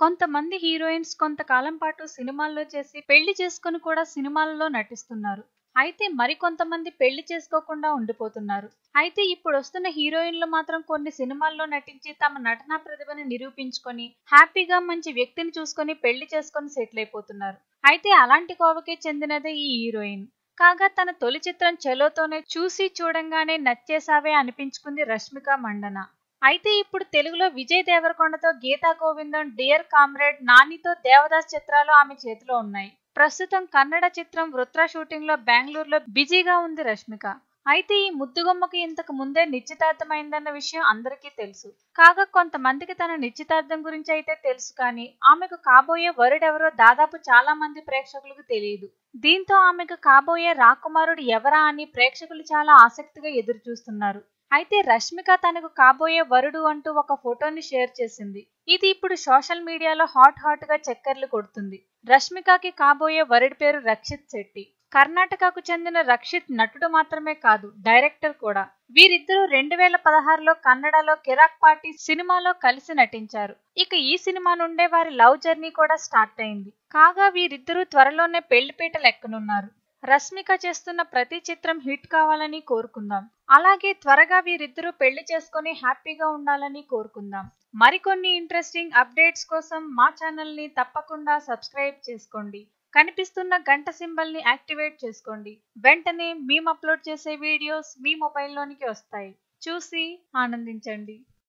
కొంతమంది హీరోయిన్స్ కొంతకాలం పాటు సినిమాల్లో చేసి పెళ్ళి చేసుకుని కూడా సినిమాల్లో నటిస్తున్నారు. అయితే మరికొంతమంది పెళ్ళి చేసుకోకుండా ఉండిపోతున్నారు. అయితే ఇప్పుడు వస్తున్న హీరోయిన్లు మాత్రం కొన్ని సినిమాల్లో నటించి తమ నటనా ప్రతిభని నిరూపించుకొని హ్యాపీగా మంచి వ్యక్తిని చూసుకొని పెళ్ళి చేసుకొని సెటిల్ అయిపోతున్నారు అయితే అలాంటి కోవకే చెందినదే ఈ హీరోయిన్. కాగా తన తొలి చిత్రం చెలోతోనే చూసి చూడంగానే నచ్చేసావే అనిపించుకుంది రష్మిక మండన. అయితే ఇప్పుడు తెలుగులో విజయ్ దేవరకొండతో గీతా గోవిందం డియర్ కామ్రేడ్ నానితో దేవదాస్ చిత్రాలు ఆమె చేతిలో ఉన్నాయి. ప్రస్తుతం కన్నడ చిత్రం వృత్ర షూటింగ్లో బెంగళూరులో బిజీగా ఉంది రష్మిక. అయితే ఈ ముద్దుగొమ్మకి ఇంతకు ముందే నిశ్చితార్థమైందన్న విషయం అందరికీ తెలుసు. కాగా కొంతమందికి తన నిశ్చితార్థం గురించి అయితే తెలుసు కానీ ఆమెకు కాబోయే వరుడెవరో దాదాపు చాలా మంది ప్రేక్షకులకు తెలియదు. దీంతో ఆమెకు కాబోయే రాకుమారుడు ఎవరా అని ప్రేక్షకులు చాలా ఆసక్తిగా ఎదురు చూస్తున్నారు అయితే రష్మిక తనకు కాబోయే వరుడు అంటూ ఒక ఫోటోని షేర్ చేసింది. ఇది ఇప్పుడు సోషల్ మీడియాలో హాట్ హాట్గా చక్కర్లు కొడుతుంది. రష్మికకి కాబోయే వరుడి పేరు రక్షిత్ శెట్టి. కర్ణాటకకు చెందిన రక్షిత్ నటుడు మాత్రమే కాదు డైరెక్టర్ కూడా. వీరిద్దరూ రెండు వేల పదహారులో కన్నడలో కిరాక్ పార్టీ సినిమాలో కలిసి నటించారు. ఇక ఈ సినిమా నుండే వారి లవ్ జర్నీ కూడా స్టార్ట్ అయింది. కాగా వీరిద్దరూ త్వరలోనే పెళ్ళిపీటలు ఎక్కనున్నారు రష్మిక చేస్తున్న ప్రతి చిత్రం హిట్ కావాలని కోరుకుందాం. అలాగే త్వరగా వీరిద్దరూ పెళ్ళి చేసుకుని హ్యాపీగా ఉండాలని కోరుకుందాం. మరికొన్ని ఇంట్రెస్టింగ్ అప్డేట్స్ కోసం మా ఛానల్ని తప్పకుండా సబ్స్క్రైబ్ చేసుకోండి. కనిపిస్తున్న గంట సింబల్ని యాక్టివేట్ చేసుకోండి. వెంటనే మేము అప్లోడ్ చేసే వీడియోస్ మీ మొబైల్లోనికి వస్తాయి. చూసి ఆనందించండి.